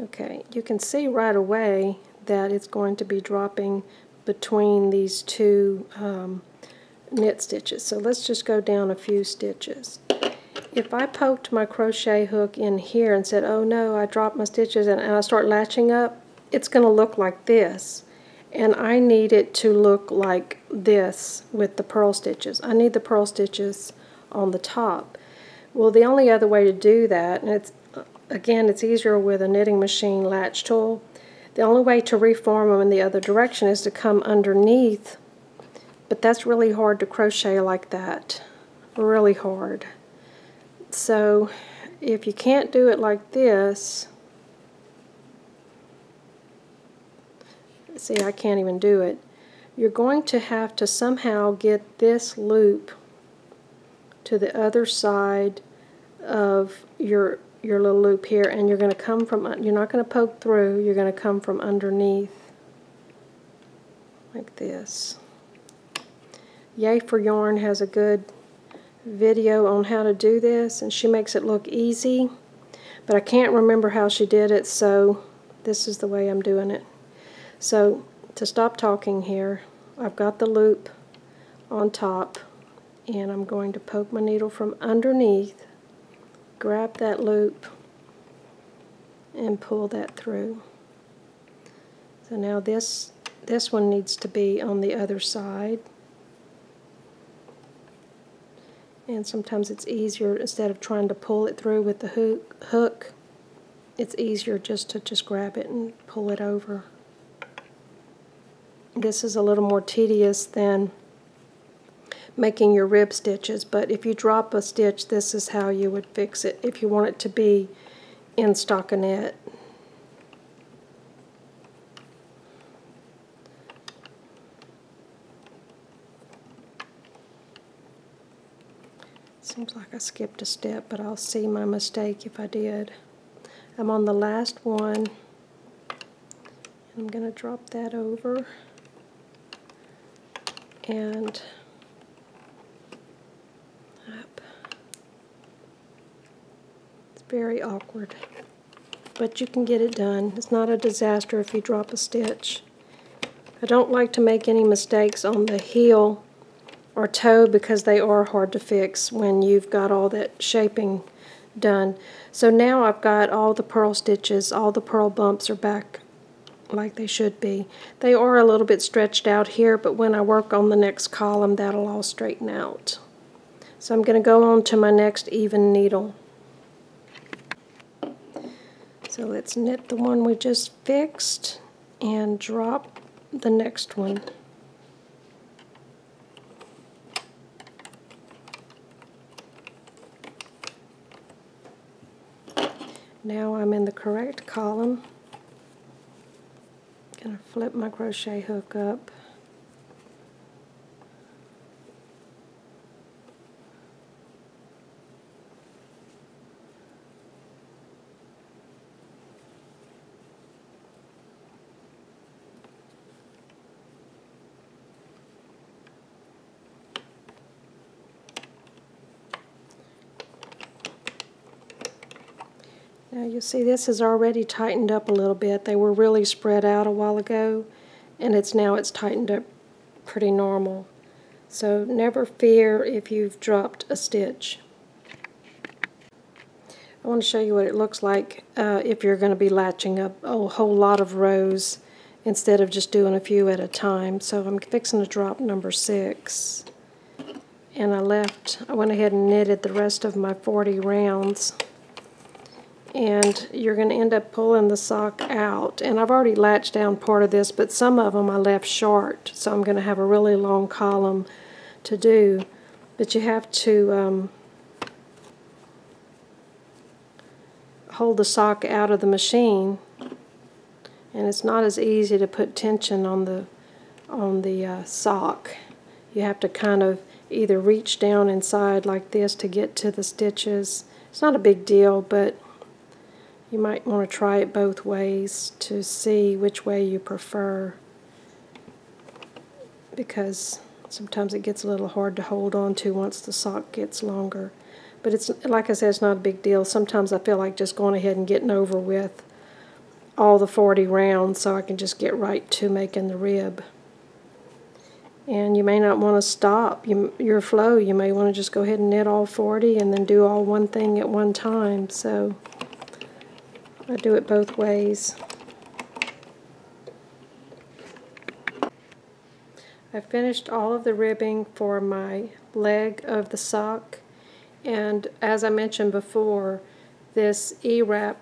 Okay, you can see right away that it's going to be dropping between these two um, knit stitches. So let's just go down a few stitches. If I poked my crochet hook in here and said, oh no, I dropped my stitches and, I start latching up, it's going to look like this. And I need it to look like this with the purl stitches. I need the purl stitches on the top. Well, the only other way to do that, and it's again, it's easier with a knitting machine latch tool. The only way to reform them in the other direction is to come underneath, but that's really hard to crochet like that. Really hard. So if you can't do it like this, see I can't even do it, you're going to have to somehow get this loop to the other side of your your little loop here and you're going to come from you're not going to poke through you're going to come from underneath like this. Yay for Yarn has a good video on how to do this and she makes it look easy but I can't remember how she did it so this is the way I'm doing it. So to stop talking here I've got the loop on top and I'm going to poke my needle from underneath grab that loop and pull that through so now this this one needs to be on the other side and sometimes it's easier instead of trying to pull it through with the hook, hook it's easier just to just grab it and pull it over. This is a little more tedious than making your rib stitches, but if you drop a stitch, this is how you would fix it if you want it to be in stockinette. Seems like I skipped a step, but I'll see my mistake if I did. I'm on the last one. I'm going to drop that over. And up. It's very awkward. But you can get it done. It's not a disaster if you drop a stitch. I don't like to make any mistakes on the heel or toe because they are hard to fix when you've got all that shaping done. So now I've got all the purl stitches, all the purl bumps are back like they should be. They are a little bit stretched out here, but when I work on the next column, that'll all straighten out. So I'm going to go on to my next even needle. So let's knit the one we just fixed and drop the next one. Now I'm in the correct column. Gonna flip my crochet hook up. You see this is already tightened up a little bit. They were really spread out a while ago and it's now it's tightened up pretty normal. So never fear if you've dropped a stitch. I want to show you what it looks like uh, if you're going to be latching up a whole lot of rows instead of just doing a few at a time. So I'm fixing to drop number six. And I left, I went ahead and knitted the rest of my 40 rounds and you're going to end up pulling the sock out. And I've already latched down part of this, but some of them I left short, so I'm going to have a really long column to do. But you have to um, hold the sock out of the machine, and it's not as easy to put tension on the on the uh, sock. You have to kind of either reach down inside like this to get to the stitches. It's not a big deal, but you might want to try it both ways to see which way you prefer because sometimes it gets a little hard to hold on to once the sock gets longer. But it's like I said, it's not a big deal. Sometimes I feel like just going ahead and getting over with all the 40 rounds so I can just get right to making the rib. And you may not want to stop you, your flow. You may want to just go ahead and knit all 40 and then do all one thing at one time. So I do it both ways. I finished all of the ribbing for my leg of the sock and as I mentioned before this E-wrap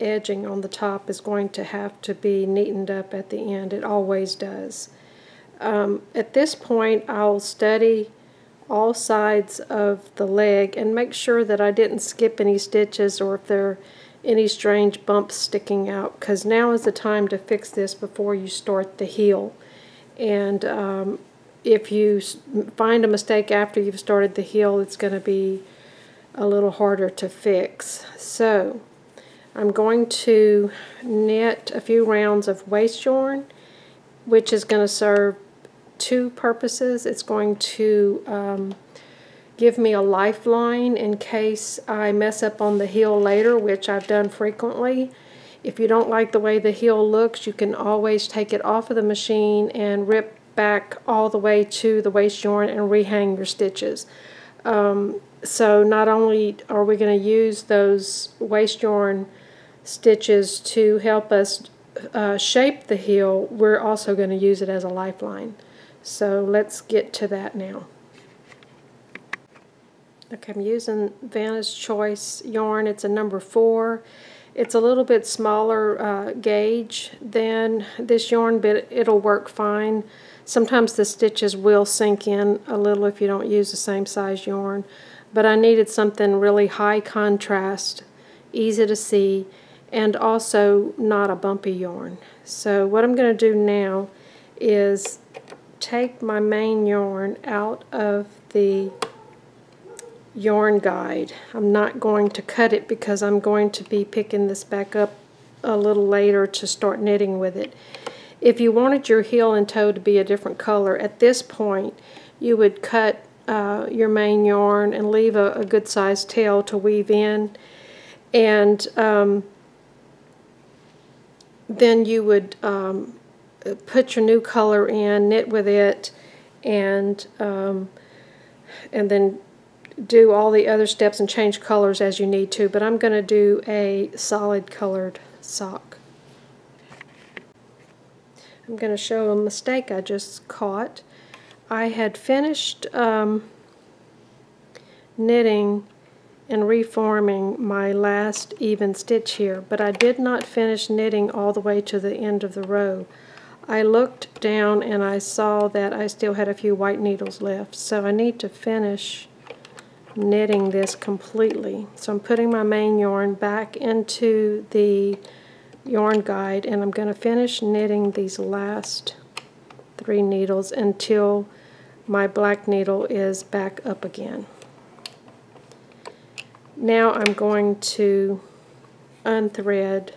edging on the top is going to have to be neatened up at the end. It always does. Um, at this point I'll study all sides of the leg and make sure that I didn't skip any stitches or if there any strange bumps sticking out because now is the time to fix this before you start the heel. And um, if you find a mistake after you've started the heel it's going to be a little harder to fix. So I'm going to knit a few rounds of waste yarn which is going to serve two purposes. It's going to um, give me a lifeline in case I mess up on the heel later which I've done frequently if you don't like the way the heel looks, you can always take it off of the machine and rip back all the way to the waste yarn and rehang your stitches. Um, so not only are we going to use those waste yarn stitches to help us uh, shape the heel, we're also going to use it as a lifeline. So let's get to that now. Okay, I'm using Vanna's Choice yarn. It's a number four. It's a little bit smaller uh, gauge than this yarn, but it'll work fine. Sometimes the stitches will sink in a little if you don't use the same size yarn. But I needed something really high contrast, easy to see, and also not a bumpy yarn. So what I'm going to do now is take my main yarn out of the yarn guide. I'm not going to cut it because I'm going to be picking this back up a little later to start knitting with it. If you wanted your heel and toe to be a different color, at this point you would cut uh, your main yarn and leave a, a, good sized tail to weave in and um, then you would um, put your new color in, knit with it, and um, and then do all the other steps and change colors as you need to, but I'm going to do a solid colored sock. I'm going to show a mistake I just caught. I had finished um, knitting and reforming my last even stitch here, but I did not finish knitting all the way to the end of the row. I looked down and I saw that I still had a few white needles left, so I need to finish knitting this completely. So I'm putting my main yarn back into the yarn guide and I'm going to finish knitting these last three needles until my black needle is back up again. Now I'm going to unthread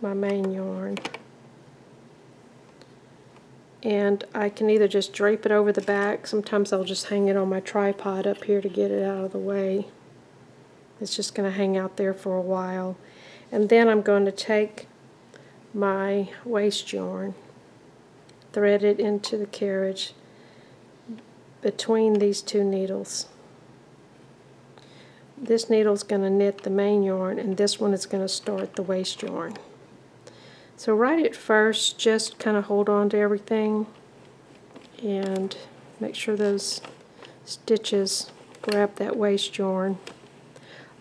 my main yarn and I can either just drape it over the back. Sometimes I'll just hang it on my tripod up here to get it out of the way. It's just going to hang out there for a while. And then I'm going to take my waste yarn thread it into the carriage between these two needles. This needle is going to knit the main yarn and this one is going to start the waste yarn so right at first, just kind of hold on to everything and make sure those stitches grab that waste yarn.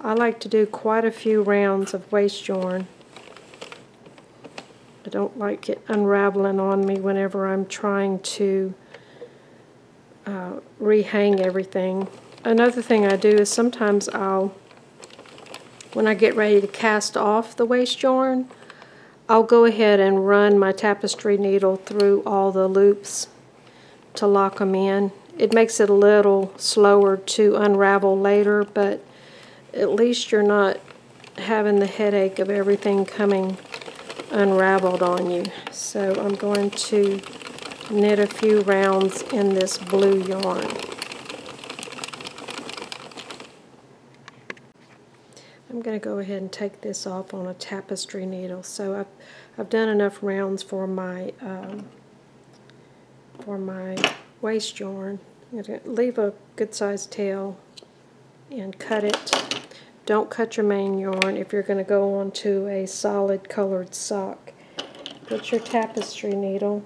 I like to do quite a few rounds of waste yarn. I don't like it unraveling on me whenever I'm trying to uh, rehang everything. Another thing I do is sometimes I'll, when I get ready to cast off the waste yarn, I'll go ahead and run my tapestry needle through all the loops to lock them in. It makes it a little slower to unravel later, but at least you're not having the headache of everything coming unraveled on you. So I'm going to knit a few rounds in this blue yarn. I'm going to go ahead and take this off on a tapestry needle. So I've, I've done enough rounds for my um, for my waste yarn. I'm going to leave a good sized tail and cut it. Don't cut your main yarn if you're going to go onto a solid colored sock. Put your tapestry needle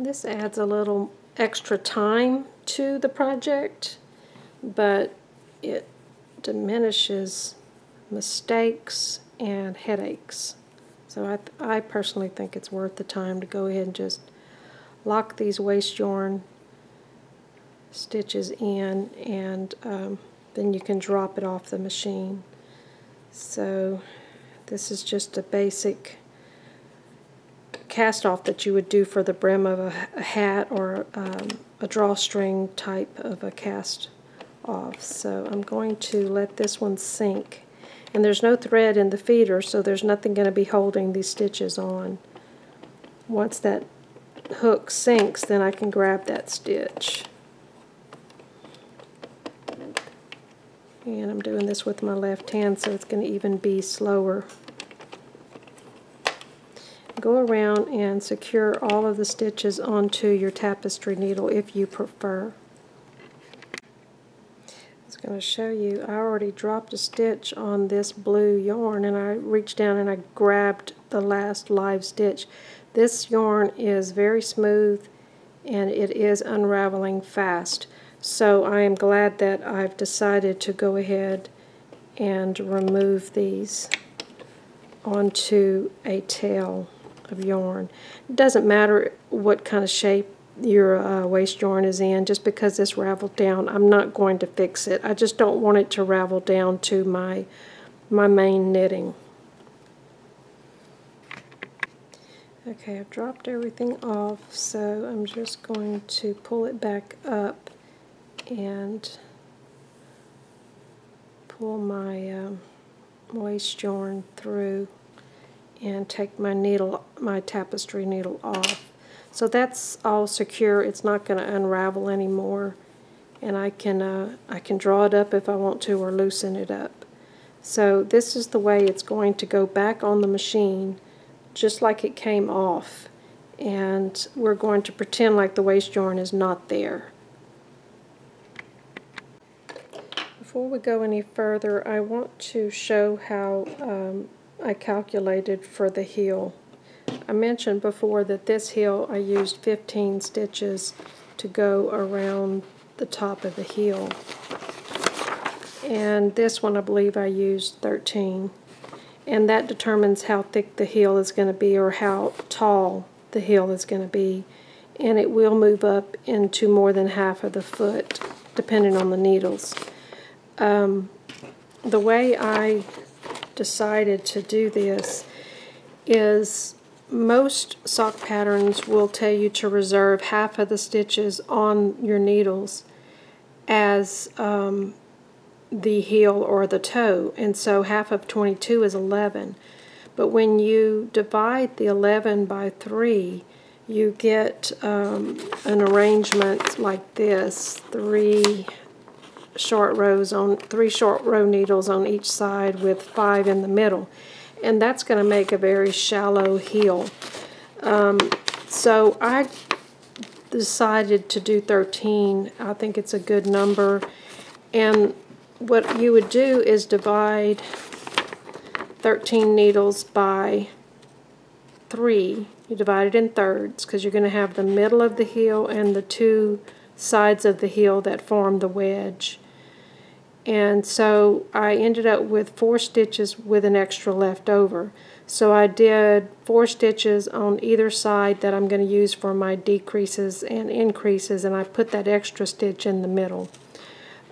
This adds a little extra time to the project, but it diminishes mistakes and headaches. So I, I personally think it's worth the time to go ahead and just lock these waste yarn stitches in and um, then you can drop it off the machine. So this is just a basic cast off that you would do for the brim of a, a hat or um, a drawstring type of a cast off. So I'm going to let this one sink. And there's no thread in the feeder, so there's nothing going to be holding these stitches on. Once that hook sinks, then I can grab that stitch. And I'm doing this with my left hand, so it's going to even be slower go around and secure all of the stitches onto your tapestry needle if you prefer. I was going to show you, I already dropped a stitch on this blue yarn and I reached down and I grabbed the last live stitch. This yarn is very smooth and it is unraveling fast. So I am glad that I've decided to go ahead and remove these onto a tail of yarn. It doesn't matter what kind of shape your uh, waste yarn is in, just because this raveled down, I'm not going to fix it. I just don't want it to ravel down to my, my main knitting. Okay, I've dropped everything off, so I'm just going to pull it back up and pull my um, waste yarn through and take my needle, my tapestry needle off. So that's all secure. It's not going to unravel anymore. And I can, uh, I can draw it up if I want to or loosen it up. So this is the way it's going to go back on the machine just like it came off. And we're going to pretend like the waste yarn is not there. Before we go any further, I want to show how um, I calculated for the heel. I mentioned before that this heel I used 15 stitches to go around the top of the heel. And this one I believe I used 13. And that determines how thick the heel is going to be or how tall the heel is going to be. And it will move up into more than half of the foot depending on the needles. Um, the way I decided to do this is most sock patterns will tell you to reserve half of the stitches on your needles as um, the heel or the toe and so half of 22 is 11 but when you divide the 11 by 3 you get um, an arrangement like this three short rows on three short row needles on each side with five in the middle. And that's going to make a very shallow heel. Um, so I decided to do 13 I think it's a good number. And what you would do is divide 13 needles by 3 you divide it in thirds because you're going to have the middle of the heel and the two sides of the heel that form the wedge and so I ended up with four stitches with an extra left over. So I did four stitches on either side that I'm going to use for my decreases and increases and I put that extra stitch in the middle.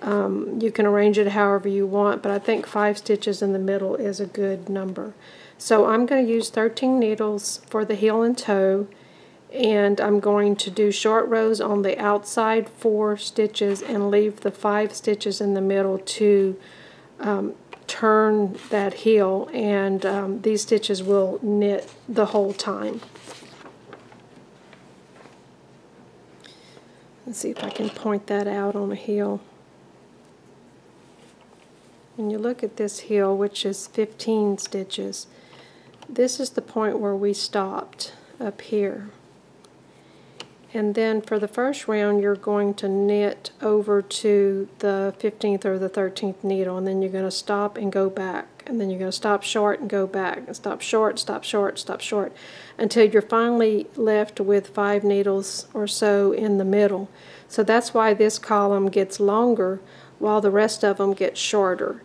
Um, you can arrange it however you want but I think five stitches in the middle is a good number. So I'm going to use 13 needles for the heel and toe and I'm going to do short rows on the outside four stitches and leave the five stitches in the middle to um, turn that heel and um, these stitches will knit the whole time. Let's see if I can point that out on a heel. When you look at this heel, which is 15 stitches, this is the point where we stopped up here. And then for the first round, you're going to knit over to the 15th or the 13th needle, and then you're going to stop and go back. And then you're going to stop short and go back, and stop short, stop short, stop short, until you're finally left with five needles or so in the middle. So that's why this column gets longer while the rest of them get shorter.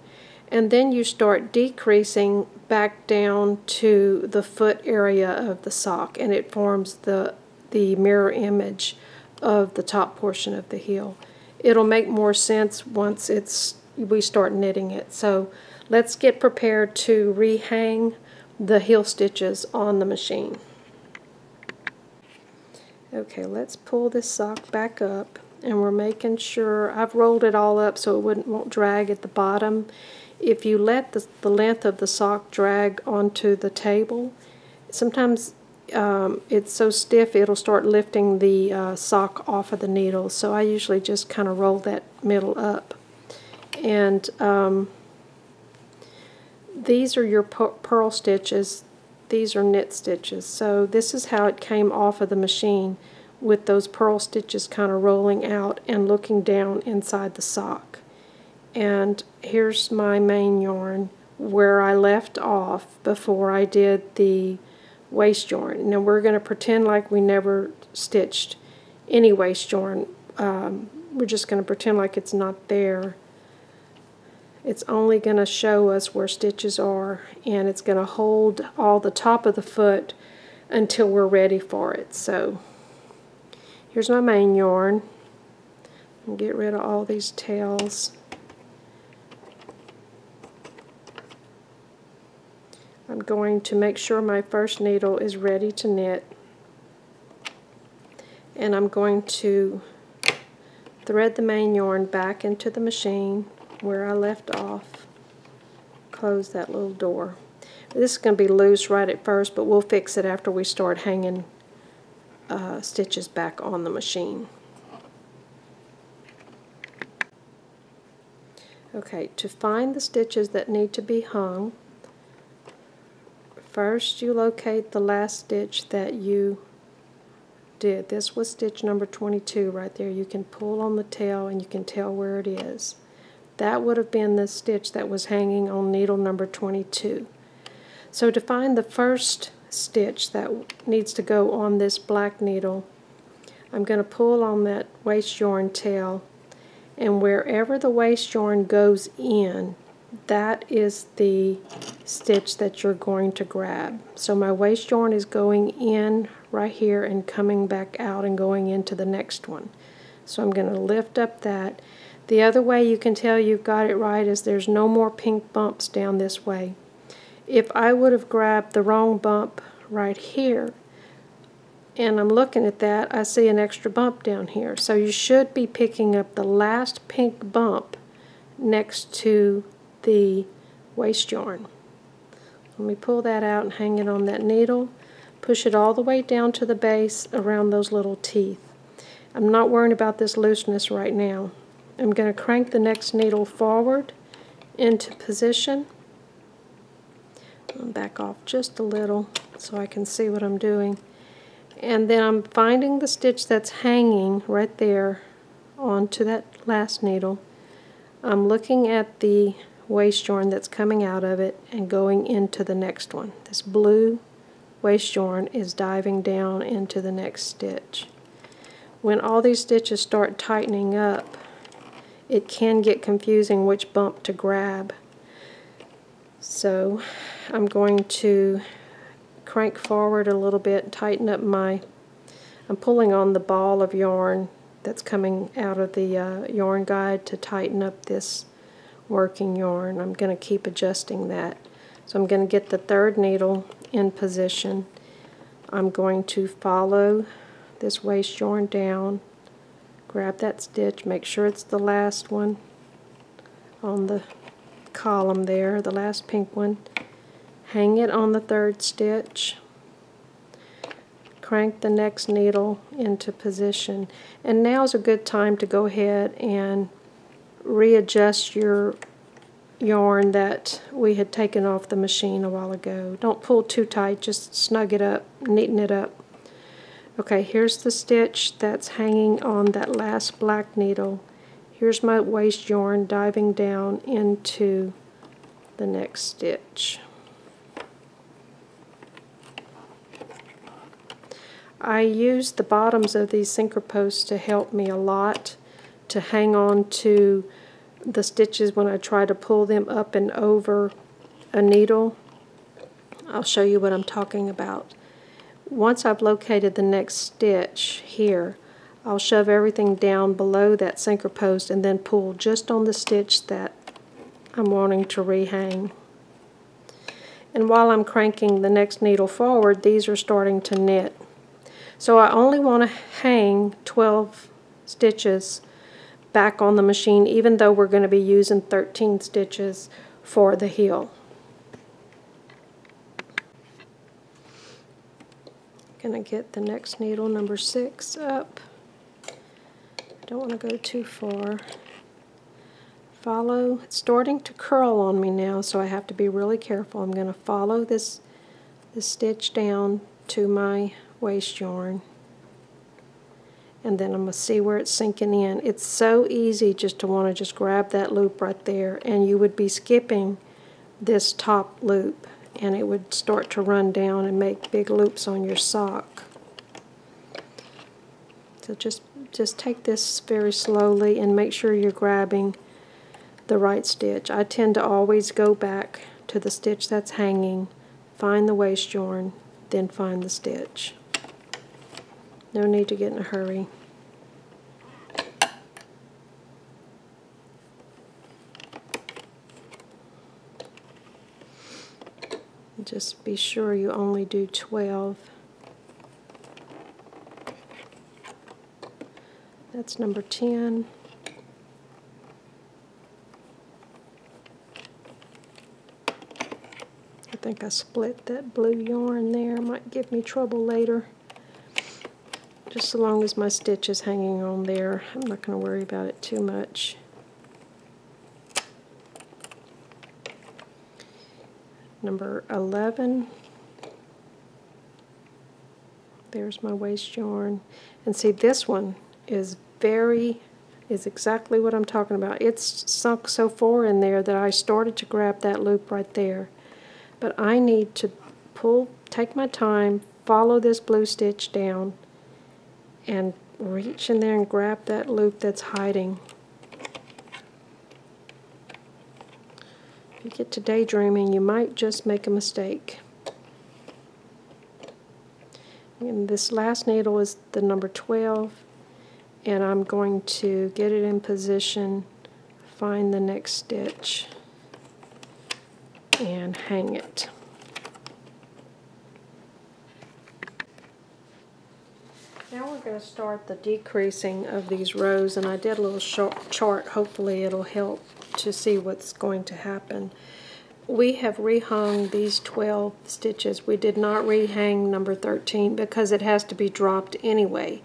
And then you start decreasing back down to the foot area of the sock, and it forms the the mirror image of the top portion of the heel. It'll make more sense once it's we start knitting it. So let's get prepared to rehang the heel stitches on the machine. Okay, let's pull this sock back up and we're making sure, I've rolled it all up so it wouldn't, won't drag at the bottom. If you let the, the length of the sock drag onto the table, sometimes um, it's so stiff it'll start lifting the uh, sock off of the needle. So I usually just kind of roll that middle up. And um, these are your purl stitches. These are knit stitches. So this is how it came off of the machine with those purl stitches kind of rolling out and looking down inside the sock. And here's my main yarn where I left off before I did the waste yarn. Now we're going to pretend like we never stitched any waste yarn. Um, we're just going to pretend like it's not there. It's only going to show us where stitches are and it's going to hold all the top of the foot until we're ready for it. So here's my main yarn. Get rid of all these tails. Going to make sure my first needle is ready to knit. And I'm going to thread the main yarn back into the machine where I left off. Close that little door. This is going to be loose right at first but we'll fix it after we start hanging uh, stitches back on the machine. Okay to find the stitches that need to be hung First you locate the last stitch that you did. This was stitch number 22 right there. You can pull on the tail and you can tell where it is. That would have been the stitch that was hanging on needle number 22. So to find the first stitch that needs to go on this black needle, I'm going to pull on that waste yarn tail and wherever the waste yarn goes in, that is the stitch that you're going to grab. So my waste yarn is going in right here and coming back out and going into the next one. So I'm going to lift up that. The other way you can tell you've got it right is there's no more pink bumps down this way. If I would have grabbed the wrong bump right here, and I'm looking at that, I see an extra bump down here. So you should be picking up the last pink bump next to the waste yarn. Let me pull that out and hang it on that needle. Push it all the way down to the base around those little teeth. I'm not worrying about this looseness right now. I'm going to crank the next needle forward into position. I'll back off just a little so I can see what I'm doing. And then I'm finding the stitch that's hanging right there onto that last needle. I'm looking at the waste yarn that's coming out of it and going into the next one. This blue waste yarn is diving down into the next stitch. When all these stitches start tightening up, it can get confusing which bump to grab. So I'm going to crank forward a little bit tighten up my, I'm pulling on the ball of yarn that's coming out of the uh, yarn guide to tighten up this working yarn. I'm going to keep adjusting that. So I'm going to get the third needle in position. I'm going to follow this waste yarn down, grab that stitch, make sure it's the last one on the column there, the last pink one, hang it on the third stitch, crank the next needle into position. And now is a good time to go ahead and readjust your yarn that we had taken off the machine a while ago. Don't pull too tight, just snug it up, neaten it up. Okay, here's the stitch that's hanging on that last black needle. Here's my waste yarn diving down into the next stitch. I use the bottoms of these sinker posts to help me a lot to hang on to the stitches when I try to pull them up and over a needle. I'll show you what I'm talking about. Once I've located the next stitch here, I'll shove everything down below that sinker post and then pull just on the stitch that I'm wanting to rehang. And while I'm cranking the next needle forward, these are starting to knit. So I only want to hang 12 stitches back on the machine even though we're going to be using 13 stitches for the heel. Going to get the next needle number 6 up. Don't want to go too far. Follow, it's starting to curl on me now so I have to be really careful. I'm going to follow this, this stitch down to my waste yarn and then I'm going to see where it's sinking in. It's so easy just to want to just grab that loop right there and you would be skipping this top loop and it would start to run down and make big loops on your sock. So just just take this very slowly and make sure you're grabbing the right stitch. I tend to always go back to the stitch that's hanging, find the waste yarn, then find the stitch. No need to get in a hurry. Just be sure you only do 12. That's number 10. I think I split that blue yarn there. Might give me trouble later. Just so long as my stitch is hanging on there, I'm not going to worry about it too much. Number 11. There's my waste yarn. And see, this one is very, is exactly what I'm talking about. It's sunk so far in there that I started to grab that loop right there. But I need to pull, take my time, follow this blue stitch down, and reach in there and grab that loop that's hiding. If you get to daydreaming, you might just make a mistake. And this last needle is the number 12, and I'm going to get it in position, find the next stitch, and hang it. Now we're going to start the decreasing of these rows and I did a little chart. Hopefully it'll help to see what's going to happen. We have rehung these 12 stitches. We did not rehang number 13 because it has to be dropped anyway.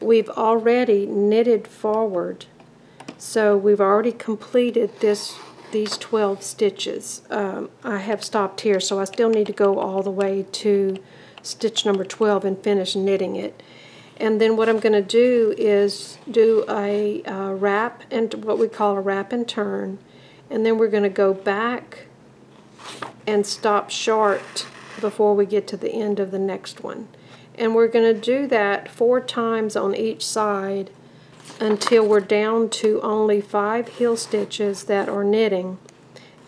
We've already knitted forward so we've already completed this these 12 stitches. Um, I have stopped here so I still need to go all the way to stitch number 12 and finish knitting it. And then what I'm going to do is do a uh, wrap and what we call a wrap and turn. And then we're going to go back and stop short before we get to the end of the next one. And we're going to do that four times on each side until we're down to only five heel stitches that are knitting.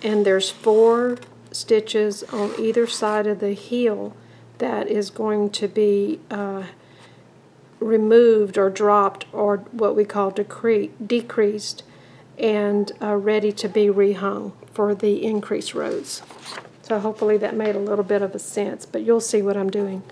And there's four stitches on either side of the heel that is going to be uh, removed or dropped or what we call decre decreased and uh, ready to be rehung for the increased rows. So hopefully that made a little bit of a sense, but you'll see what I'm doing.